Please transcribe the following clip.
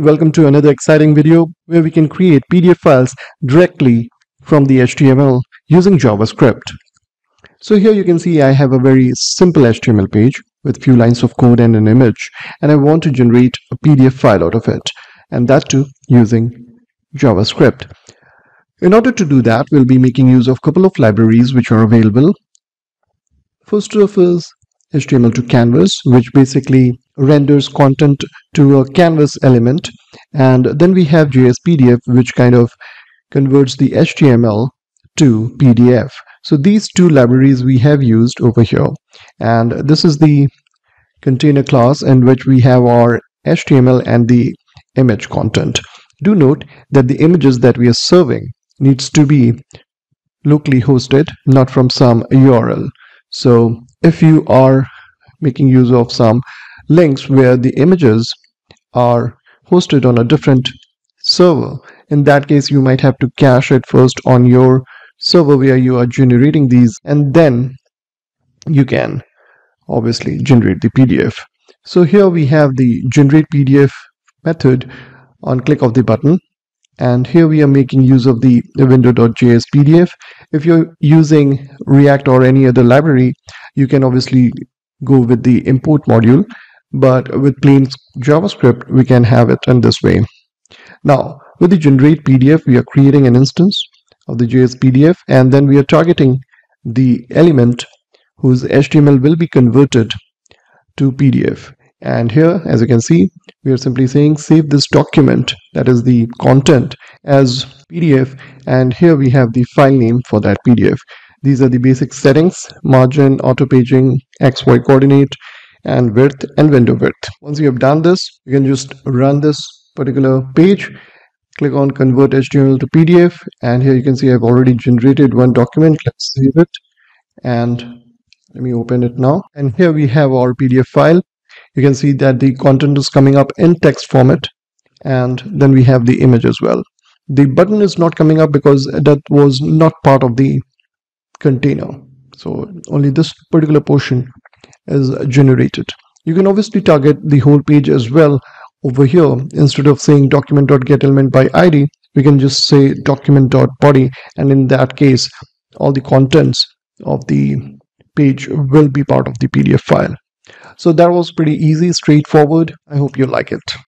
Welcome to another exciting video where we can create PDF files directly from the HTML using JavaScript. So here you can see I have a very simple HTML page with few lines of code and an image and I want to generate a PDF file out of it and that too using JavaScript. In order to do that we'll be making use of a couple of libraries which are available. First of is HTML to canvas which basically renders content to a canvas element and then we have JSPDF which kind of converts the HTML to PDF. So these two libraries we have used over here and this is the container class in which we have our HTML and the image content. Do note that the images that we are serving needs to be locally hosted not from some URL. So if you are making use of some links where the images are hosted on a different server. In that case, you might have to cache it first on your server where you are generating these and then you can obviously generate the PDF. So here we have the generate PDF method on click of the button and here we are making use of the window.js PDF. If you're using React or any other library, you can obviously go with the import module but with plain JavaScript, we can have it in this way. Now, with the generate PDF, we are creating an instance of the JS PDF, and then we are targeting the element whose HTML will be converted to PDF. And here, as you can see, we are simply saying save this document, that is the content, as PDF. And here we have the file name for that PDF. These are the basic settings, margin, auto paging, XY coordinate, and width and window width. Once you have done this, you can just run this particular page, click on convert HTML to PDF, and here you can see I've already generated one document. Let's save it and let me open it now. And here we have our PDF file. You can see that the content is coming up in text format and then we have the image as well. The button is not coming up because that was not part of the container. So only this particular portion is generated. You can obviously target the whole page as well over here. Instead of saying document.getElement by ID, we can just say document.body and in that case, all the contents of the page will be part of the PDF file. So that was pretty easy, straightforward. I hope you like it.